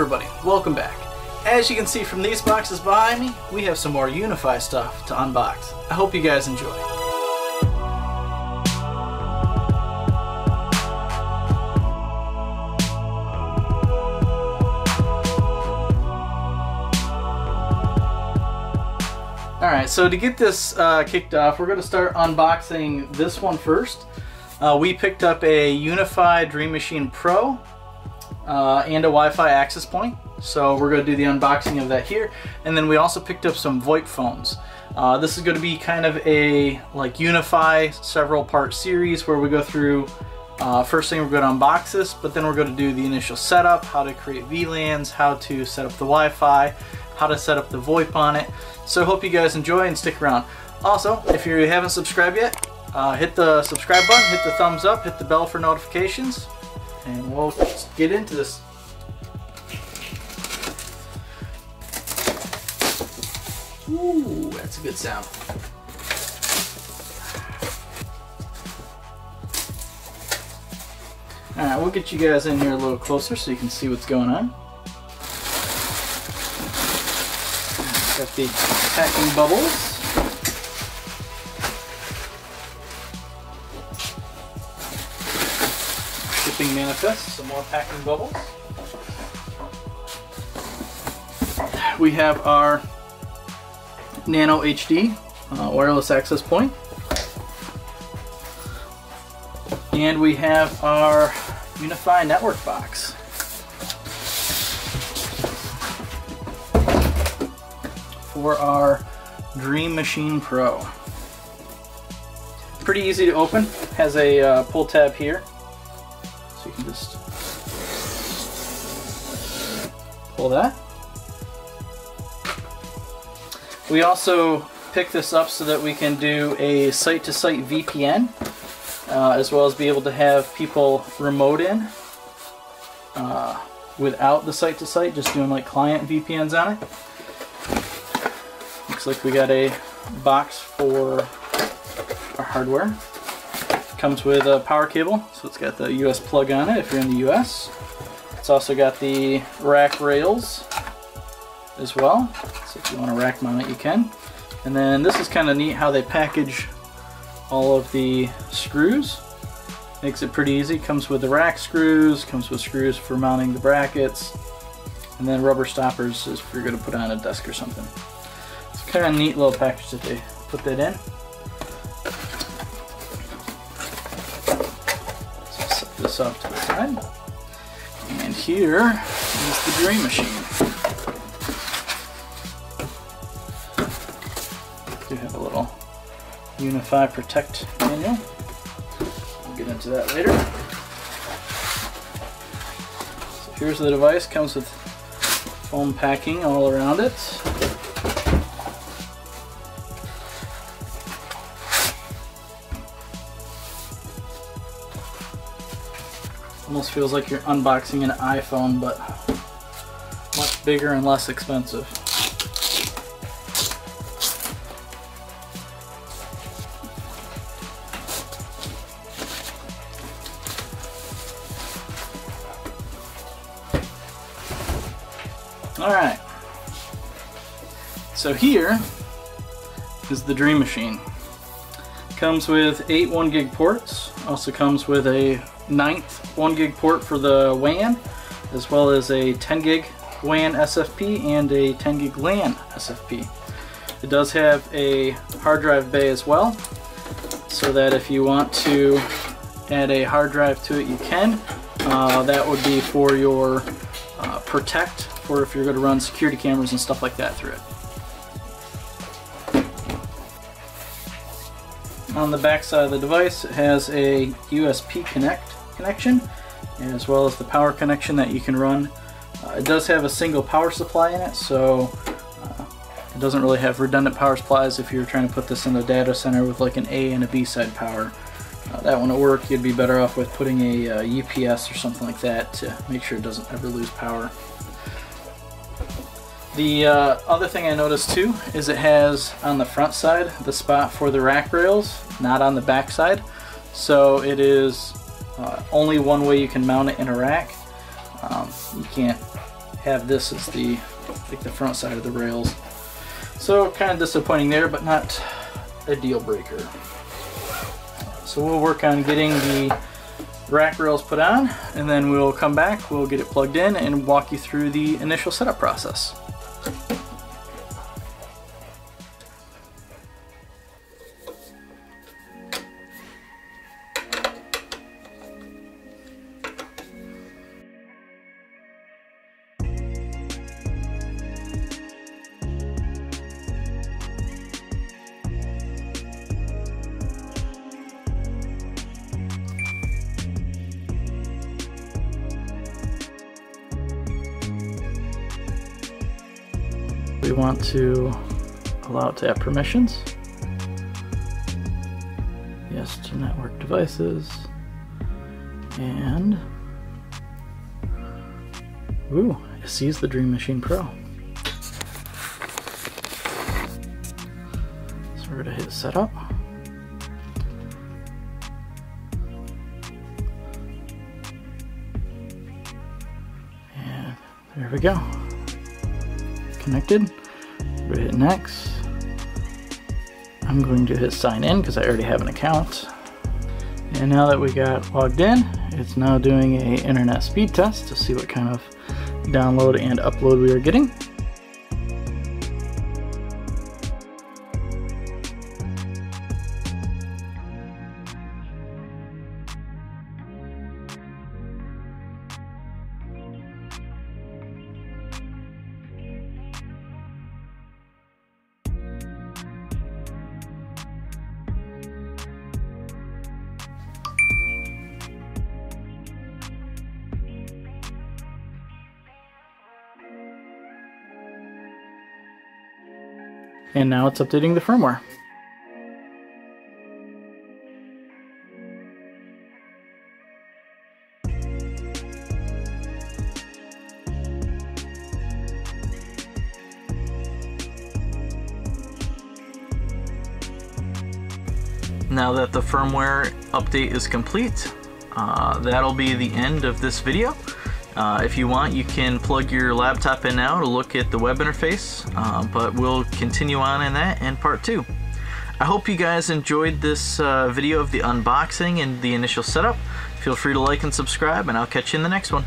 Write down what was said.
everybody, welcome back. As you can see from these boxes behind me, we have some more UniFi stuff to unbox. I hope you guys enjoy. Alright, so to get this uh, kicked off, we're going to start unboxing this one first. Uh, we picked up a UniFi Dream Machine Pro uh, and a Wi-Fi access point. So we're going to do the unboxing of that here. And then we also picked up some VoIP phones. Uh, this is going to be kind of a like UniFi several part series where we go through uh, first thing we're going to unbox this, but then we're going to do the initial setup, how to create VLANs, how to set up the Wi-Fi, how to set up the VoIP on it. So hope you guys enjoy and stick around. Also, if you haven't subscribed yet, uh, hit the subscribe button, hit the thumbs up, hit the bell for notifications, and we'll get into this. Ooh, that's a good sound. Alright, we'll get you guys in here a little closer so you can see what's going on. Got the packing bubbles. Manifest, some more packing bubbles. We have our Nano HD uh, wireless access point. And we have our UniFi network box. For our Dream Machine Pro. Pretty easy to open. Has a uh, pull tab here. Just pull that. We also picked this up so that we can do a site-to-site -site VPN, uh, as well as be able to have people remote in uh, without the site-to-site, -site, just doing like client VPNs on it. Looks like we got a box for our hardware. Comes with a power cable, so it's got the US plug on it if you're in the US. It's also got the rack rails as well. So if you want to rack mount it, you can. And then this is kind of neat how they package all of the screws. Makes it pretty easy. Comes with the rack screws, comes with screws for mounting the brackets, and then rubber stoppers if you're going to put on a desk or something. It's kind of neat little package that they put that in. This off to the side. And here is the Dream Machine. do have a little UniFi Protect manual. We'll get into that later. So here's the device, comes with foam packing all around it. Almost feels like you're unboxing an iPhone, but much bigger and less expensive. Alright. So here is the Dream Machine. Comes with eight 1 gig ports. Also comes with a ninth 1 gig port for the WAN, as well as a 10 gig WAN SFP and a 10 gig LAN SFP. It does have a hard drive bay as well, so that if you want to add a hard drive to it, you can. Uh, that would be for your uh, Protect or if you're going to run security cameras and stuff like that through it. On the back side of the device it has a USB connect connection as well as the power connection that you can run. Uh, it does have a single power supply in it so uh, it doesn't really have redundant power supplies if you're trying to put this in a data center with like an A and a B side power. Uh, that wouldn't work, you'd be better off with putting a UPS uh, or something like that to make sure it doesn't ever lose power. The uh, other thing I noticed too is it has on the front side the spot for the rack rails, not on the back side. So it is uh, only one way you can mount it in a rack. Um, you can't have this as the like the front side of the rails. So kind of disappointing there, but not a deal breaker. So we'll work on getting the rack rails put on and then we'll come back, we'll get it plugged in and walk you through the initial setup process. We want to allow it to have permissions. Yes to network devices. And, ooh, it sees the Dream Machine Pro. So we're gonna hit setup. And there we go connected. We're hit next. I'm going to hit sign in because I already have an account. And now that we got logged in, it's now doing a internet speed test to see what kind of download and upload we are getting. And now it's updating the firmware. Now that the firmware update is complete, uh, that'll be the end of this video. Uh, if you want, you can plug your laptop in now to look at the web interface, uh, but we'll continue on in that in part two. I hope you guys enjoyed this uh, video of the unboxing and the initial setup. Feel free to like and subscribe, and I'll catch you in the next one.